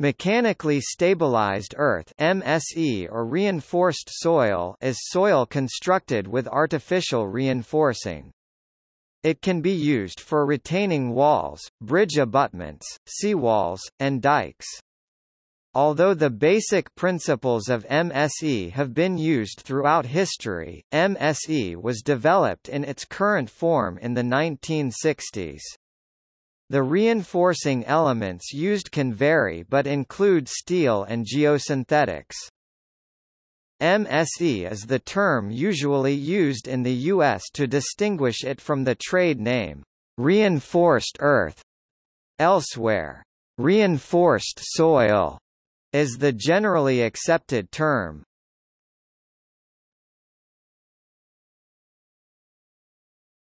Mechanically stabilized earth MSE or reinforced soil is soil constructed with artificial reinforcing. It can be used for retaining walls, bridge abutments, seawalls, and dikes. Although the basic principles of MSE have been used throughout history, MSE was developed in its current form in the 1960s. The reinforcing elements used can vary but include steel and geosynthetics. MSE is the term usually used in the U.S. to distinguish it from the trade name, reinforced earth. Elsewhere, reinforced soil is the generally accepted term.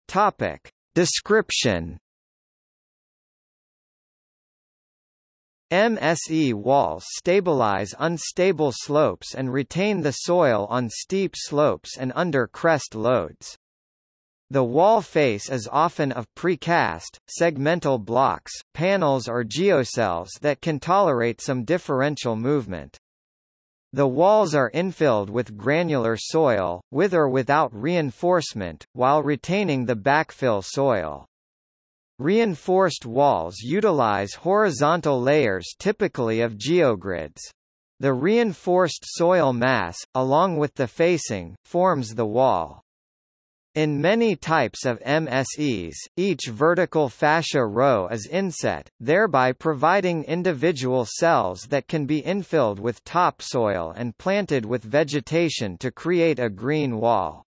Topic. Description MSE walls stabilize unstable slopes and retain the soil on steep slopes and under crest loads. The wall face is often of precast, segmental blocks, panels or geocells that can tolerate some differential movement. The walls are infilled with granular soil, with or without reinforcement, while retaining the backfill soil. Reinforced walls utilize horizontal layers typically of geogrids. The reinforced soil mass, along with the facing, forms the wall. In many types of MSEs, each vertical fascia row is inset, thereby providing individual cells that can be infilled with topsoil and planted with vegetation to create a green wall.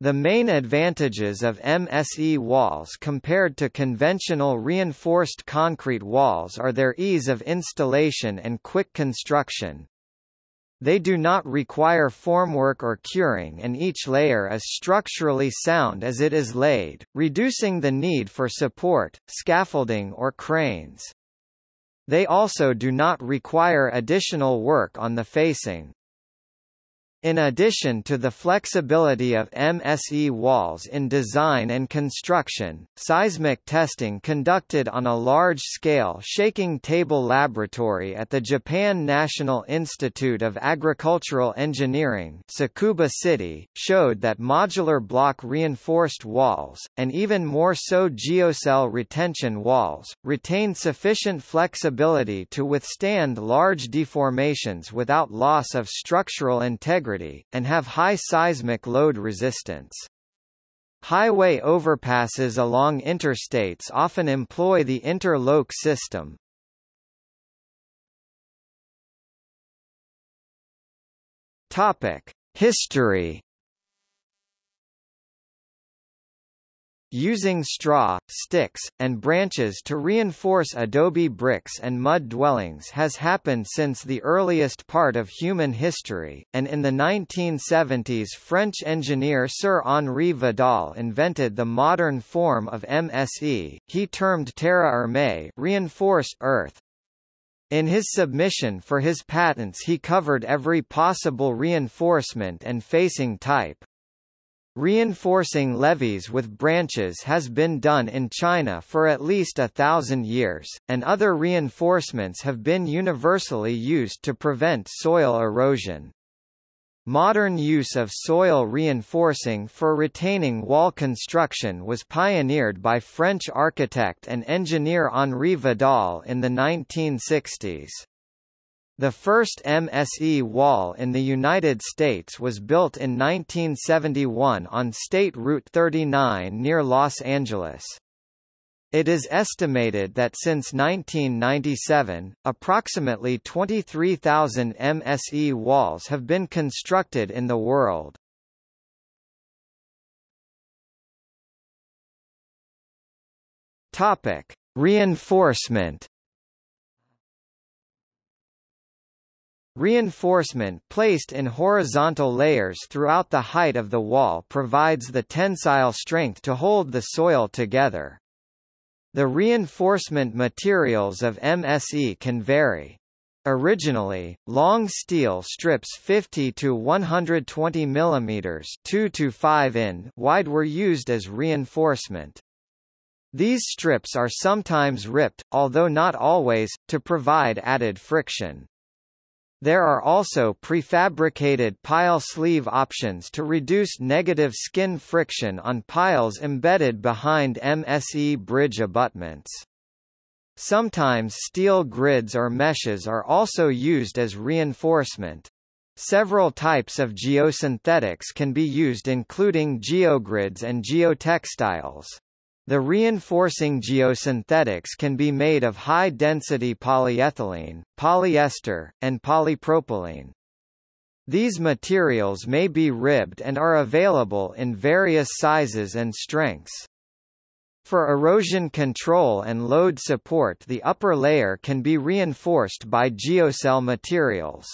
The main advantages of MSE walls compared to conventional reinforced concrete walls are their ease of installation and quick construction, they do not require formwork or curing and each layer is structurally sound as it is laid, reducing the need for support, scaffolding or cranes. They also do not require additional work on the facing. In addition to the flexibility of MSE walls in design and construction, seismic testing conducted on a large-scale shaking table laboratory at the Japan National Institute of Agricultural Engineering Tsukuba City, showed that modular block reinforced walls, and even more so geocell retention walls, retain sufficient flexibility to withstand large deformations without loss of structural integrity integrity, and have high seismic load resistance. Highway overpasses along interstates often employ the interlock system. Topic: History Using straw, sticks, and branches to reinforce adobe bricks and mud dwellings has happened since the earliest part of human history, and in the 1970s French engineer Sir Henri Vidal invented the modern form of MSE, he termed terre armée reinforced earth. In his submission for his patents he covered every possible reinforcement and facing type. Reinforcing levees with branches has been done in China for at least a thousand years, and other reinforcements have been universally used to prevent soil erosion. Modern use of soil reinforcing for retaining wall construction was pioneered by French architect and engineer Henri Vidal in the 1960s. The first MSE wall in the United States was built in 1971 on State Route 39 near Los Angeles. It is estimated that since 1997, approximately 23,000 MSE walls have been constructed in the world. Topic: Reinforcement Reinforcement placed in horizontal layers throughout the height of the wall provides the tensile strength to hold the soil together. The reinforcement materials of MSE can vary. Originally, long steel strips 50 to 120 mm 2 to 5 in wide were used as reinforcement. These strips are sometimes ribbed, although not always, to provide added friction. There are also prefabricated pile sleeve options to reduce negative skin friction on piles embedded behind MSE bridge abutments. Sometimes steel grids or meshes are also used as reinforcement. Several types of geosynthetics can be used including geogrids and geotextiles. The reinforcing geosynthetics can be made of high-density polyethylene, polyester, and polypropylene. These materials may be ribbed and are available in various sizes and strengths. For erosion control and load support the upper layer can be reinforced by geocell materials.